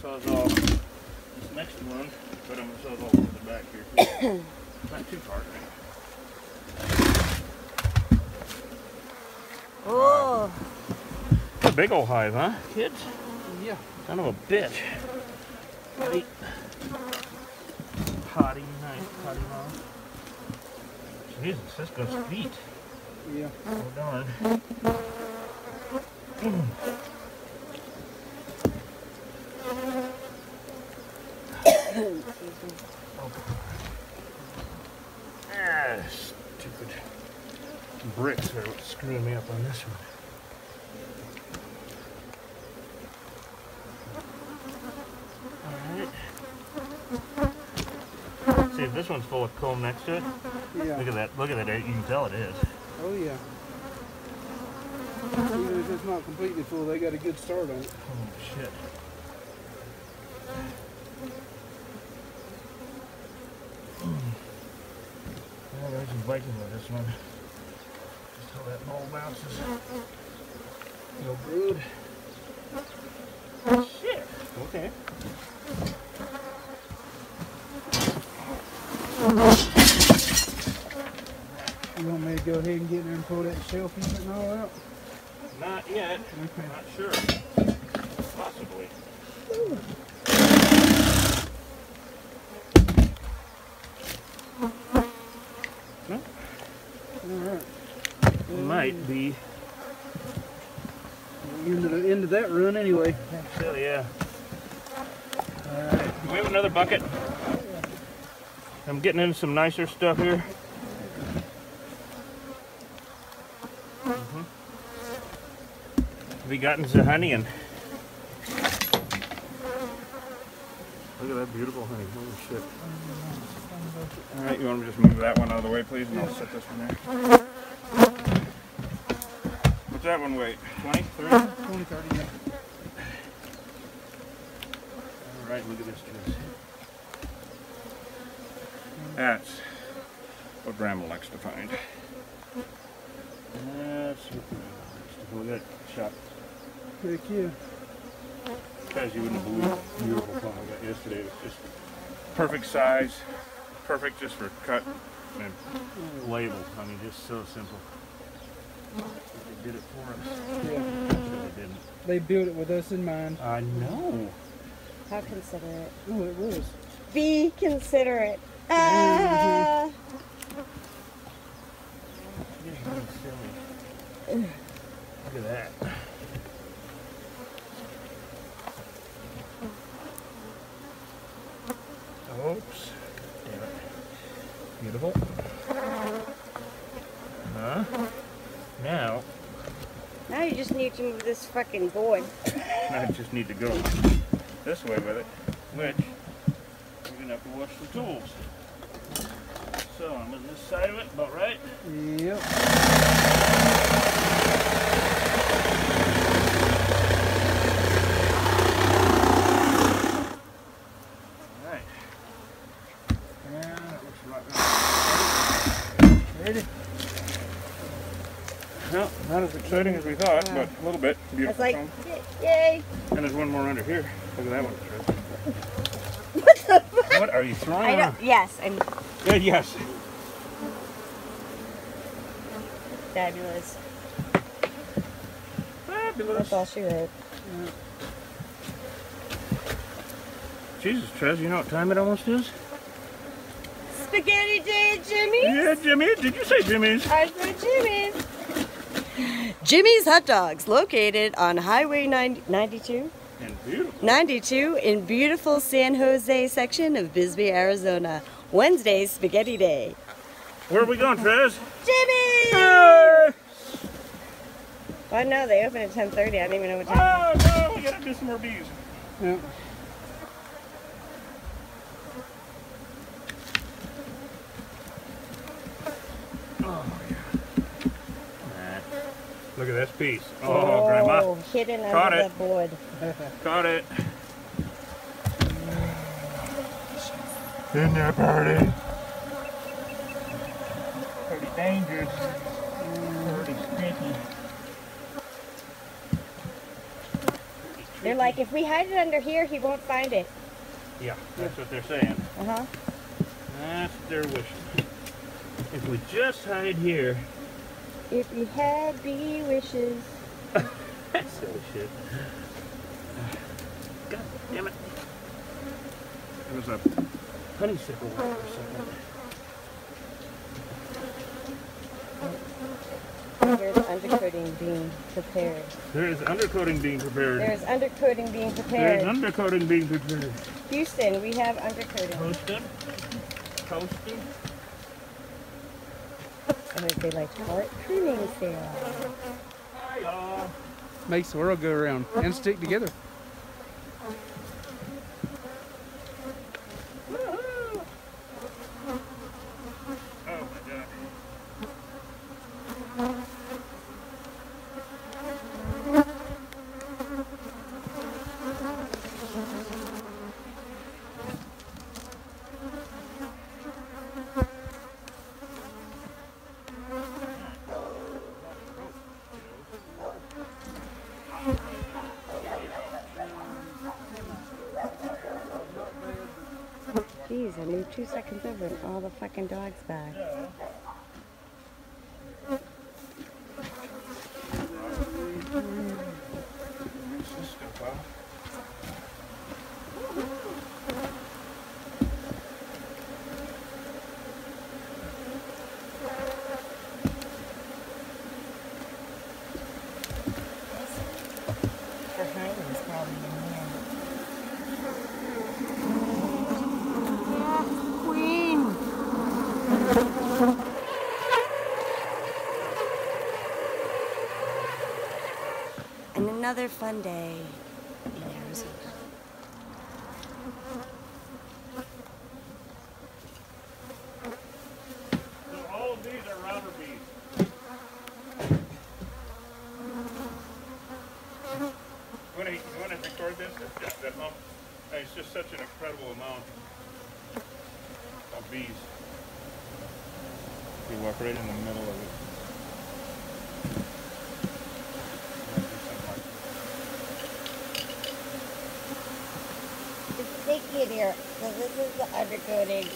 sawzall this next one, but I'm gonna sawzall to the back here. Not too far. Oh, A big old hive, huh, kids? Yeah. Son of a bitch. Potty. Potty night, potty mom. Jesus, this goes feet. Yeah. Oh darn. Ah, stupid bricks are screwing me up on this one. Alright. See if this one's full of comb next to it. Yeah. Look at that. Look at that. You can tell it is. Oh yeah. Even if it's not completely full, they got a good start on it. Oh shit. Well, there's some with this one. Just how that ball bounces. No good. Shit. Okay. You want me to go ahead and get in there and pull that shelf unit and all out? Not yet. Okay. Not sure. Possibly. No, All right. Might be. Into the end of that run anyway. So yeah. Alright, do we have another bucket? I'm getting into some nicer stuff here. Mhm. Have you gotten the honey and Look at that beautiful honey. Holy shit. Alright, you want to just move that one out of the way, please, and I'll set this one there. What's that one weight? 20? 30? 20, 30, yeah. All right, look at this, kids. That's what Bramble likes to find. That's what Bramble likes to find. Look at that shot. Heck yeah. Guys, you wouldn't believe how beautiful plum I got yesterday. It was just perfect size, perfect just for cut and label. I mean, just so simple. They did it for us. Yeah. Actually, they didn't. They built it with us in mind. I know. how considerate. Oh, it was. Be considerate. Ah. You're. Look at that. Oops. Damn it. Beautiful. Huh? Now, Now you just need to move this fucking board. I just need to go this way with it, which we're gonna have to wash the tools. So I'm on this side of it, about right? Yep. Alright. And that looks right. Ready? No, not as exciting as we thought, but a little bit. Beautiful. It's like, yay. And there's one more under here. Look at that one. What the fuck? What are you throwing I don't, yes, I'm Good, yes. fabulous. Fabulous. That's all she wrote. Jesus, Trez, you know what time it almost is? Spaghetti day, Jimmy. Yeah, Jimmy. Did you say Jimmy's? I said Jimmy's. Jimmy's Hot Dogs, located on Highway 90, 92, And beautiful. 92 in beautiful San Jose section of Bisbee, Arizona. Wednesday's Spaghetti Day. Where are we going, Trez? Jimmy! Hey! Well, no, they open at 10:30. I don't even know what time. Oh, no, we gotta do some more bees. Yeah. Look at this piece. Oh, Grandma. hidden Caught under it. the board. Got it. In there, party. Pretty dangerous. Pretty sticky. They're like, if we hide it under here, he won't find it. Yeah, that's what they're saying. Uh huh. That's their wish. If we just hide here. If you had bee wishes. Silly shit. God damn it. There was a honeysuckle one or something. There's undercoating being prepared. There is undercoating being prepared. There's undercoating being prepared. There's undercoating being prepared. Houston, we have undercoating. Toasted. Toasted. And as they like to call it, pruning sale. Makes the world go around and stick together. Moved two seconds over and all the fucking dogs back. What's this stuff, huh? Her hind's probably in there. Queen! And another fun day in Arizona. Record this, it's just such an incredible amount of bees. You walk right in the middle of it. It's sticky in here, so this is the undercoating.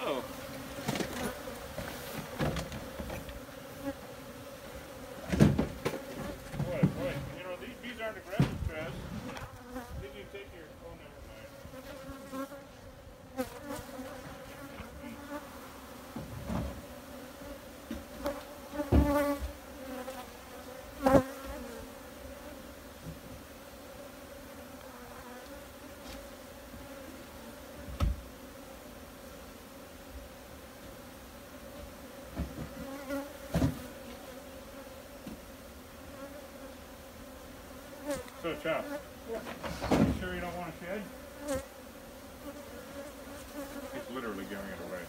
So, boy, boy, you know, these bees aren't aggressive, Chris. Did you take your, oh, never mind. So, Chuck, you sure you don't want to shed? He's literally giving it away.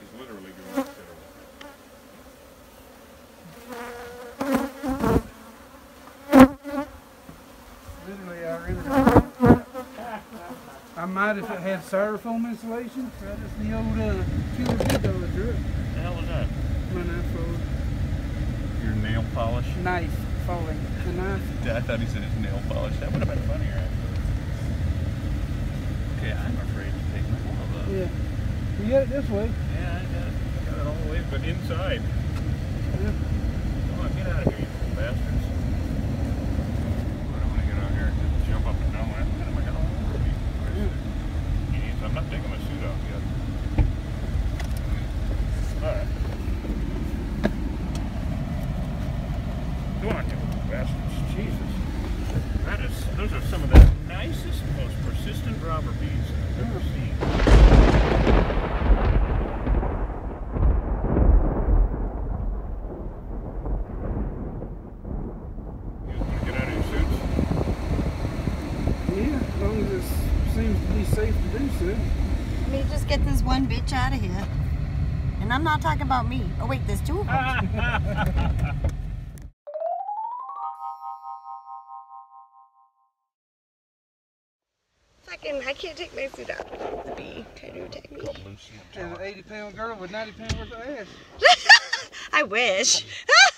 He's literally giving it away. Literally, I really don't. I might if it had styrofoam insulation. Right, it's the old uh, bee dog drip. The hell is that? My knife. Your nail polish? Knife falling. The knife. I thought he said his nail polish. That would have been funnier. Okay, I'm afraid to take my glove off. Yeah. You get it this way. Yeah, I got it. I got it all the way, but inside. Yeah. Come on, get out of here, you little bastards. I don't want to get out here and just jump up and down. What am I going to be? Idiots. I'm not taking my suit off yet. Alright. Come on, you little bastards. Jesus. it's safe to do so. Let me just get this one bitch out of here. And I'm not talking about me. Oh wait, there's two of them. Fucking, I can't take my suit off. The bee trying to attack me. An 80 pound girl with 90 pounds worth of ass. I wish.